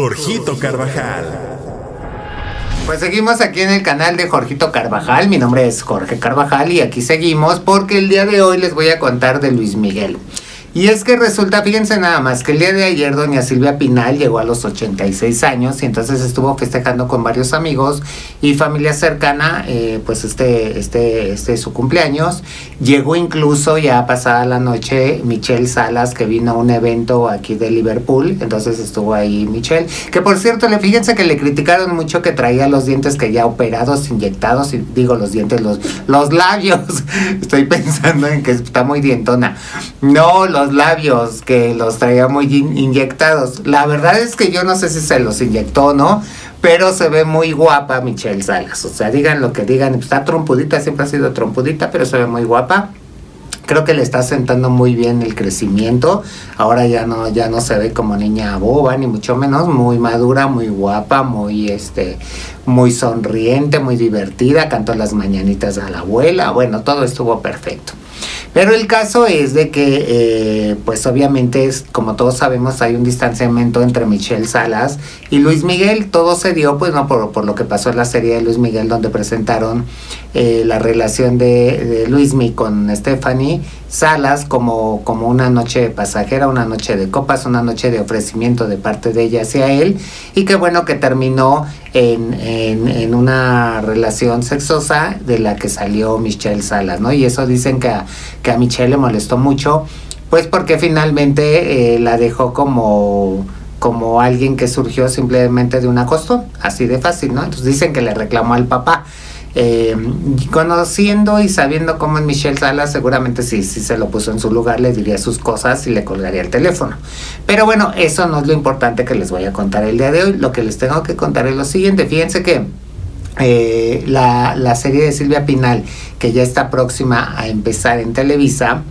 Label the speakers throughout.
Speaker 1: Jorgito Carvajal.
Speaker 2: Pues seguimos aquí en el canal de Jorgito Carvajal. Mi nombre es Jorge Carvajal y aquí seguimos porque el día de hoy les voy a contar de Luis Miguel. Y es que resulta, fíjense nada más, que el día de ayer doña Silvia Pinal llegó a los 86 años y entonces estuvo festejando con varios amigos y familia cercana, eh, pues este, este, este su cumpleaños. Llegó incluso ya pasada la noche Michelle Salas, que vino a un evento aquí de Liverpool, entonces estuvo ahí Michelle. Que por cierto, le fíjense que le criticaron mucho que traía los dientes que ya operados, inyectados, y digo los dientes, los, los labios. Estoy pensando en que está muy dientona. No, los labios que los traía muy inyectados. La verdad es que yo no sé si se los inyectó o no, pero se ve muy guapa Michelle Salas. O sea, digan lo que digan, está trompudita, siempre ha sido trompudita, pero se ve muy guapa. Creo que le está sentando muy bien el crecimiento. Ahora ya no, ya no se ve como niña boba, ni mucho menos, muy madura, muy guapa, muy este, muy sonriente, muy divertida, cantó las mañanitas a la abuela. Bueno, todo estuvo perfecto. Pero el caso es de que, eh, pues obviamente, es, como todos sabemos, hay un distanciamiento entre Michelle Salas y Luis Miguel. Todo se dio, pues, no por, por lo que pasó en la serie de Luis Miguel, donde presentaron eh, la relación de, de Luis Miguel con Stephanie Salas como, como una noche pasajera, una noche de copas, una noche de ofrecimiento de parte de ella hacia él. Y qué bueno que terminó en, en, en una relación sexosa de la que salió Michelle Salas, ¿no? Y eso dicen que que a Michelle le molestó mucho, pues porque finalmente eh, la dejó como como alguien que surgió simplemente de una costón, así de fácil, ¿no? Entonces dicen que le reclamó al papá. Eh, conociendo y sabiendo cómo es Michelle Salas, seguramente si sí, se lo puso en su lugar, le diría sus cosas y le colgaría el teléfono. Pero bueno, eso no es lo importante que les voy a contar el día de hoy. Lo que les tengo que contar es lo siguiente. Fíjense que eh, la, la, serie de Silvia Pinal, que ya está próxima a empezar en Televisa,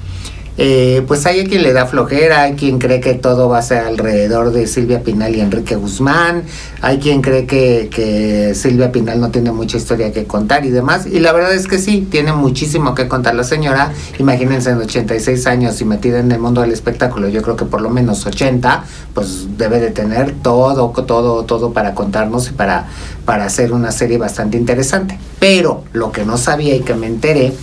Speaker 2: eh, pues hay quien le da flojera, hay quien cree que todo va a ser alrededor de Silvia Pinal y Enrique Guzmán, hay quien cree que, que, Silvia Pinal no tiene mucha historia que contar y demás, y la verdad es que sí, tiene muchísimo que contar la señora, imagínense en 86 años y metida en el mundo del espectáculo, yo creo que por lo menos 80, pues debe de tener todo, todo, todo para contarnos y para, para hacer una serie bastante interesante. Pero lo que no sabía y que me enteré,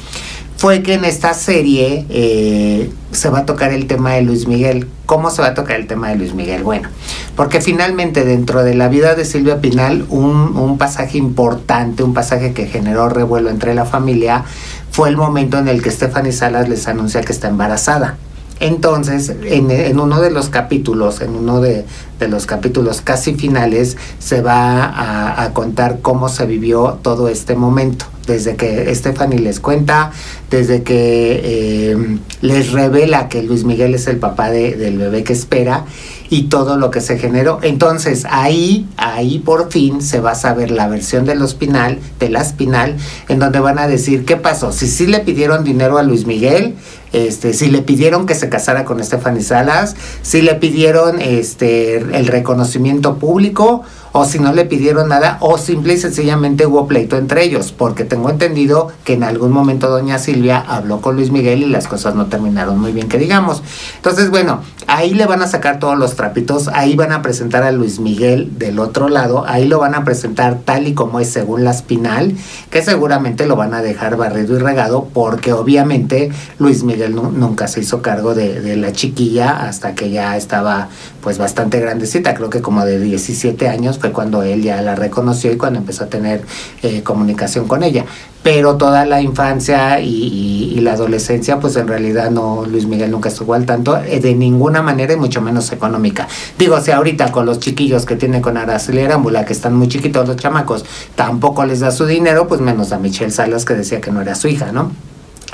Speaker 2: fue que en esta serie eh, se va a tocar el tema de Luis Miguel. ¿Cómo se va a tocar el tema de Luis Miguel? Bueno, porque finalmente dentro de la vida de Silvia Pinal, un, un pasaje importante, un pasaje que generó revuelo entre la familia, fue el momento en el que Stephanie Salas les anuncia que está embarazada. Entonces, en, uno de los capítulos, en uno de, los capítulos casi finales, se va a, contar cómo se vivió todo este momento. Desde que Stephanie les cuenta, desde que eh, les revela que Luis Miguel es el papá de, del bebé que espera y todo lo que se generó. Entonces ahí, ahí por fin se va a saber la versión de los Pinal, de la Spinal, en donde van a decir qué pasó, si sí le pidieron dinero a Luis Miguel, este, si le pidieron que se casara con Stephanie Salas, si le pidieron este el reconocimiento público o si no le pidieron nada o simple y sencillamente hubo pleito entre ellos, porque tengo entendido que en algún momento doña Silvia habló con Luis Miguel y las cosas no terminaron muy bien que digamos. Entonces, bueno, ahí le van a sacar todos los trapitos, ahí van a presentar a Luis Miguel del otro lado, ahí lo van a presentar tal y como es según la espinal, que seguramente lo van a dejar barrido y regado porque obviamente Luis Miguel nunca se hizo cargo de, de la chiquilla hasta que ya estaba pues bastante grandecita, creo que como de 17 años fue cuando él ya la reconoció y cuando empezó a tener eh, comunicación con ella. Pero toda la infancia y, y, y, la adolescencia, pues en realidad no, Luis Miguel nunca estuvo al tanto eh, de ninguna manera y mucho menos económica. Digo, si ahorita con los chiquillos que tiene con Araceli Arámbula, que están muy chiquitos los chamacos, tampoco les da su dinero, pues menos a Michelle Salas que decía que no era su hija, ¿no?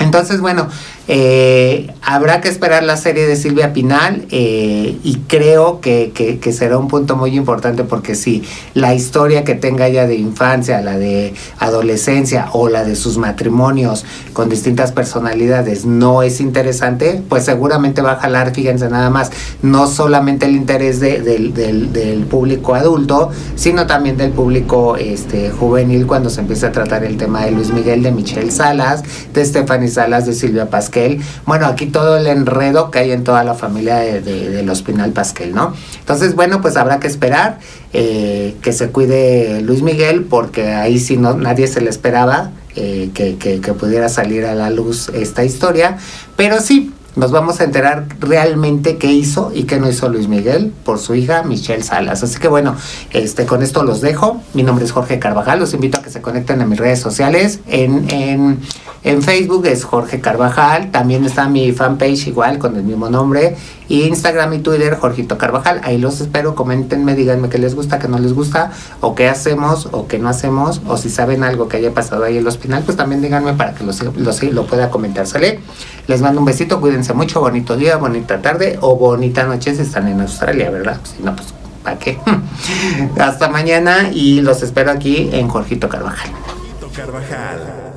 Speaker 2: Entonces, bueno, eh, habrá que esperar la serie de Silvia Pinal eh, y creo que, será un punto muy importante porque si la historia que tenga ella de infancia, la de adolescencia o la de sus matrimonios con distintas personalidades no es interesante, pues seguramente va a jalar, fíjense nada más, no solamente el interés de, del, del, del, público adulto, sino también del público este, juvenil cuando se empieza a tratar el tema de Luis Miguel, de Michelle Salas, de Stephanie Salas, de Silvia Pasquel. Bueno, aquí todo el enredo que hay en toda la familia de, de, los Pinal Pasquel, ¿no? Entonces, bueno, pues habrá que esperar eh, que se cuide Luis Miguel, porque ahí sí no, nadie se le esperaba eh, que, que, que pudiera salir a la luz esta historia. Pero sí, nos vamos a enterar realmente qué hizo y qué no hizo Luis Miguel por su hija Michelle Salas. Así que bueno, este, con esto los dejo. Mi nombre es Jorge Carvajal. Los invito a que se conecten a mis redes sociales. En, en, en Facebook es Jorge Carvajal. También está mi fanpage igual con el mismo nombre. Y Instagram y Twitter, Jorgito Carvajal. Ahí los espero. Coméntenme, díganme qué les gusta, qué no les gusta, o qué hacemos, o qué no hacemos, o si saben algo que haya pasado ahí en el hospital, pues también díganme para que lo, lo, lo pueda comentar. ¿Sale? Les mando un besito, cuídense mucho, bonito día, bonita tarde o bonita noche si están en Australia, ¿verdad? Si no, pues, ¿para qué? Hasta mañana y los espero aquí en Jorgito Carvajal. Carvajal.